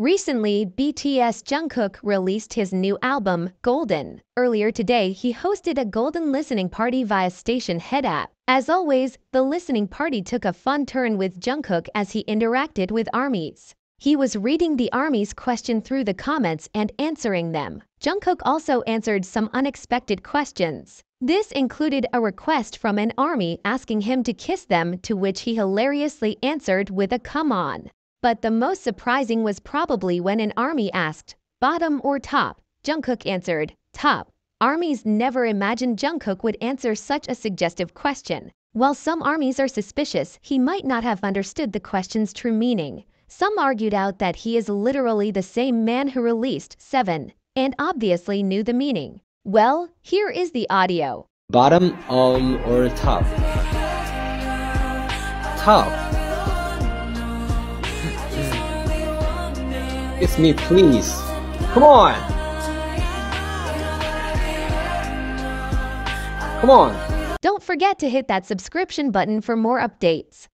Recently, BTS Jungkook released his new album, Golden. Earlier today, he hosted a Golden listening party via Station Head app. As always, the listening party took a fun turn with Jungkook as he interacted with armies. He was reading the ARMY's question through the comments and answering them. Jungkook also answered some unexpected questions. This included a request from an ARMY asking him to kiss them to which he hilariously answered with a come on. But the most surprising was probably when an army asked, bottom or top? Jungkook answered, top. Armies never imagined Jungkook would answer such a suggestive question. While some armies are suspicious, he might not have understood the question's true meaning. Some argued out that he is literally the same man who released Seven, and obviously knew the meaning. Well, here is the audio. Bottom um or top? Top. It's me, please. Come on! Come on! Don't forget to hit that subscription button for more updates.